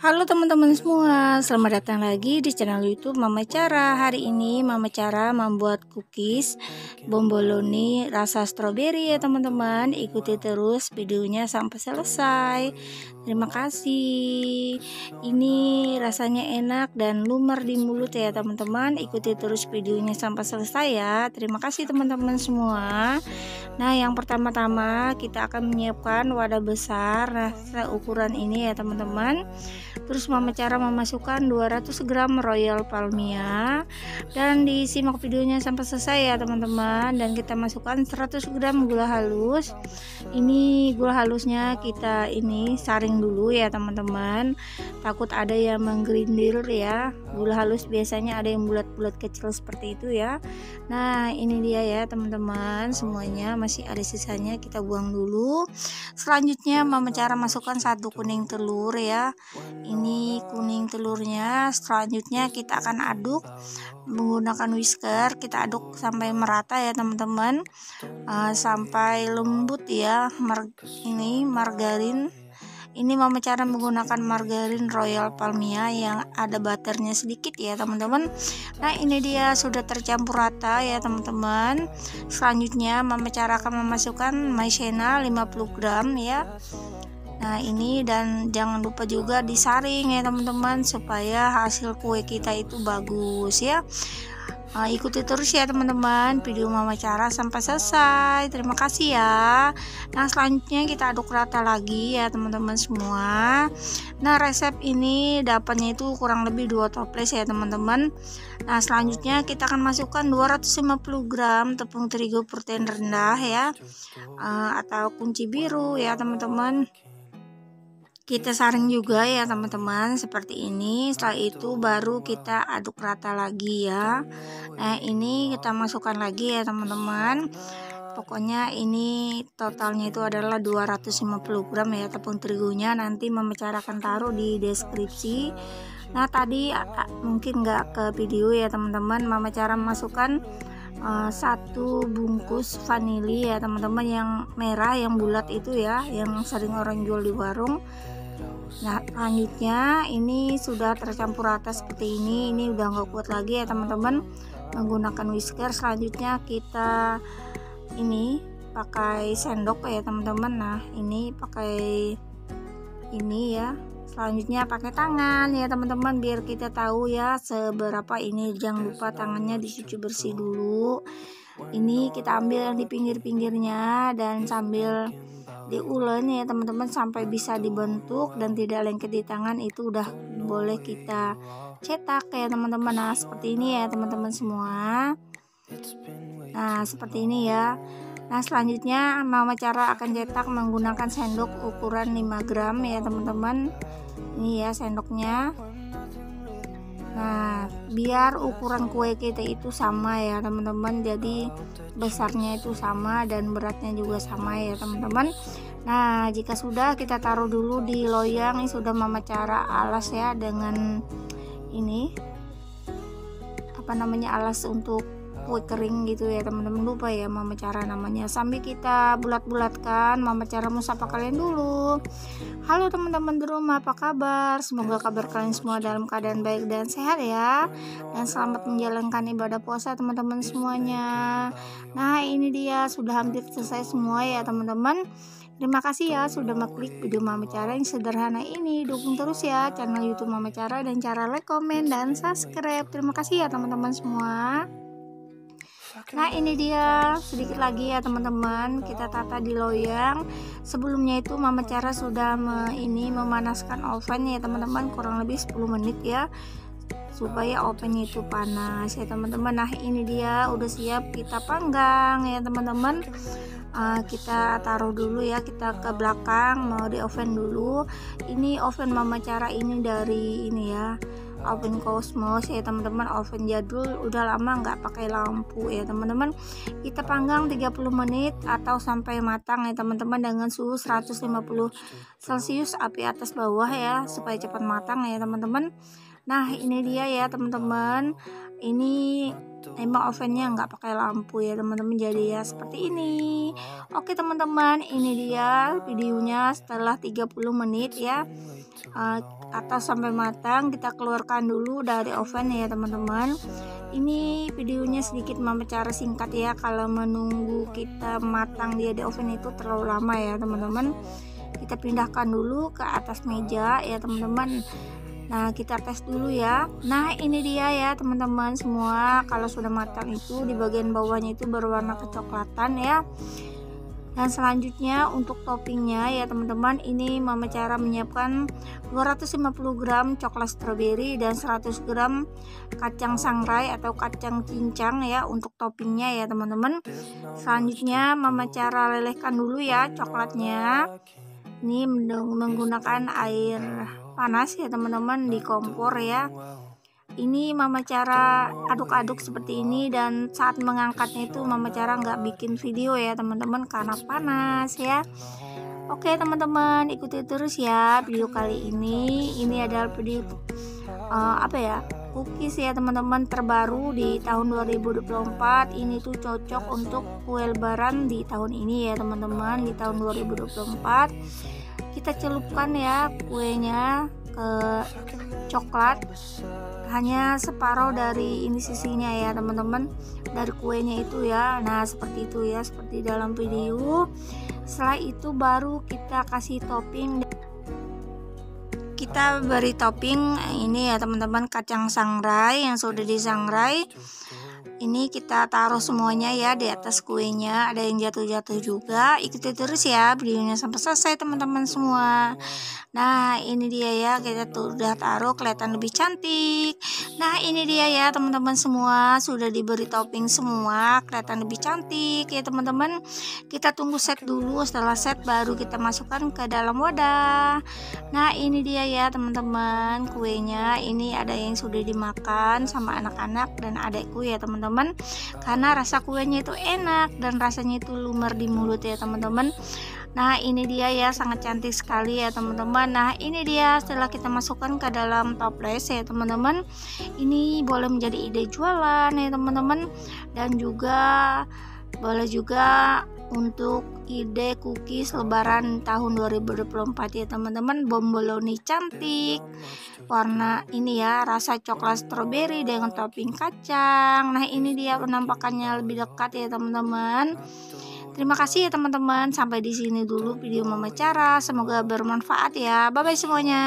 Halo teman-teman semua, selamat datang lagi di channel YouTube Mama Cara. Hari ini Mama Cara membuat cookies bomboloni rasa stroberi ya teman-teman. Ikuti terus videonya sampai selesai. Terima kasih. Ini rasanya enak dan lumer di mulut ya teman-teman. Ikuti terus videonya sampai selesai ya. Terima kasih teman-teman semua. Nah, yang pertama-tama kita akan menyiapkan wadah besar nah ukuran ini ya teman-teman. Terus mama cara memasukkan 200 gram royal palmia. Dan disimak videonya sampai selesai ya teman-teman. Dan kita masukkan 100 gram gula halus. Ini gula halusnya kita ini saring dulu ya teman-teman. Takut ada yang menggerindir ya. Gula halus biasanya ada yang bulat-bulat kecil seperti itu ya. Nah ini dia ya teman-teman semuanya masih ada sisanya kita buang dulu. Selanjutnya mama cara masukkan satu kuning telur ya. Ini kuning telurnya. Selanjutnya kita akan aduk menggunakan whisker. Kita aduk sampai merata ya teman-teman. Uh, sampai lembut ya Mar ini margarin ini mama cara menggunakan margarin royal palmia yang ada butternya sedikit ya teman-teman. Nah ini dia sudah tercampur rata ya teman-teman. Selanjutnya mama cara akan memasukkan maizena 50 gram ya. Nah ini dan jangan lupa juga disaring ya teman-teman supaya hasil kue kita itu bagus ya Nah, ikuti terus ya teman-teman. Video mama cara sampai selesai. Terima kasih ya. Nah selanjutnya kita aduk rata lagi ya teman-teman semua. Nah resep ini dapatnya itu kurang lebih 2 toples ya teman-teman. Nah selanjutnya kita akan masukkan 250 gram tepung terigu protein rendah ya. Uh, atau kunci biru ya teman-teman kita saring juga ya teman-teman seperti ini. Setelah itu baru kita aduk rata lagi ya. Nah ini kita masukkan lagi ya teman-teman. Pokoknya ini totalnya itu adalah 250 gram ya tepung terigunya. Nanti memecarakan taruh di deskripsi. Nah tadi mungkin nggak ke video ya teman-teman. Mama cara masukkan uh, satu bungkus vanili ya teman-teman yang merah yang bulat itu ya yang sering orang jual di warung Nah selanjutnya ini sudah tercampur rata seperti ini. Ini udah nggak kuat lagi ya teman-teman. Menggunakan whisker. Selanjutnya kita ini pakai sendok ya teman-teman. Nah ini pakai ini ya. Selanjutnya pakai tangan ya teman-teman biar kita tahu ya seberapa ini. Jangan lupa tangannya dicuci bersih dulu. Ini kita ambil yang di pinggir-pinggirnya dan sambil diulen ya teman-teman sampai bisa dibentuk dan tidak lengket di tangan itu udah boleh kita cetak ya teman-teman. Nah seperti ini ya teman-teman semua. Nah seperti ini ya. Nah selanjutnya mama cara akan cetak menggunakan sendok ukuran 5 gram ya teman-teman. Ini ya sendoknya Nah, biar ukuran kue kita itu sama ya, teman-teman. Jadi besarnya itu sama dan beratnya juga sama ya, teman-teman. Nah, jika sudah kita taruh dulu di loyang ini sudah mama cara alas ya dengan ini apa namanya alas untuk kue kering gitu ya teman-teman. Lupa ya mama cara namanya. Sambil kita bulat-bulatkan mama cara musapa kalian dulu. Halo teman-teman di rumah apa kabar? Semoga kabar kalian semua dalam keadaan baik dan sehat ya. Dan selamat menjalankan ibadah puasa teman-teman semuanya. Nah ini dia. Sudah hampir selesai semua ya teman-teman. Terima kasih ya sudah mengklik video Mama Cara yang sederhana ini. Dukung terus ya channel YouTube Mama Cara dan cara like, komen, dan subscribe. Terima kasih ya teman-teman semua. Nah ini dia. Sedikit lagi ya teman-teman. Kita tata di loyang. Sebelumnya itu mama cara sudah me, ini memanaskan oven ya teman-teman. Kurang lebih 10 menit ya supaya ovennya itu panas ya teman-teman. Nah ini dia. Udah siap kita panggang ya teman-teman. Uh, kita taruh dulu ya kita ke belakang. Mau di oven dulu. Ini oven mama cara ini dari ini ya oven cosmos ya teman-teman oven jadul udah lama nggak pakai lampu ya teman-teman. Kita panggang 30 menit atau sampai matang ya teman-teman dengan suhu 150 celcius api atas bawah ya supaya cepat matang ya teman-teman. Nah ini dia ya teman-teman. Ini emang ovennya nggak pakai lampu ya teman-teman. Jadi ya seperti ini. Oke teman-teman ini dia videonya setelah 30 menit ya. Uh, atas sampai matang kita keluarkan dulu dari oven ya teman-teman. Ini videonya sedikit cara singkat ya kalau menunggu kita matang dia di oven itu terlalu lama ya teman-teman. Kita pindahkan dulu ke atas meja ya teman-teman Nah, kita tes dulu ya. Nah, ini dia ya, teman-teman semua. Kalau sudah matang itu di bagian bawahnya itu berwarna kecoklatan ya. Dan selanjutnya untuk toppingnya ya teman-teman, ini Mama cara menyiapkan 250 gram coklat stroberi dan 100 gram kacang sangrai atau kacang cincang ya untuk toppingnya ya teman-teman. Selanjutnya Mama cara lelehkan dulu ya coklatnya. Ini menggunakan air panas ya teman-teman di kompor ya. ini mama cara aduk-aduk seperti ini dan saat mengangkatnya itu mama cara nggak bikin video ya teman-teman karena panas ya. oke teman-teman ikuti terus ya video kali ini. ini adalah video uh, apa ya cookies ya teman-teman terbaru di tahun 2024 ini tuh cocok untuk kue lebaran di tahun ini ya teman-teman di tahun 2024 kita celupkan ya kuenya ke coklat. Hanya separuh dari ini sisinya ya teman-teman. Dari kuenya itu ya. Nah seperti itu ya seperti dalam video. Setelah itu baru kita kasih topping. Kita beri topping ini ya teman-teman kacang sangrai yang sudah disangrai ini kita taruh semuanya ya di atas kuenya. Ada yang jatuh-jatuh juga. Ikuti terus ya videonya sampai selesai teman-teman semua. Nah ini dia ya kita tuh udah taruh kelihatan lebih cantik. Nah ini dia ya teman-teman semua. Sudah diberi topping semua kelihatan lebih cantik. Ya teman-teman kita tunggu set dulu. Setelah set baru kita masukkan ke dalam wadah. Nah ini dia ya teman-teman kuenya. Ini ada yang sudah dimakan sama anak-anak dan adekku ya teman-teman teman-teman karena rasa kuenya itu enak dan rasanya itu lumer di mulut ya teman-teman. Nah ini dia ya sangat cantik sekali ya teman-teman. Nah ini dia setelah kita masukkan ke dalam toples ya teman-teman. Ini boleh menjadi ide jualan ya teman-teman. Dan juga boleh juga untuk ide cookies lebaran tahun 2024 ya teman-teman bomboloni cantik warna ini ya rasa coklat stroberi dengan topping kacang nah ini dia penampakannya lebih dekat ya teman-teman Terima kasih ya teman-teman. Sampai di sini dulu video mama cara. Semoga bermanfaat ya. Bye bye semuanya.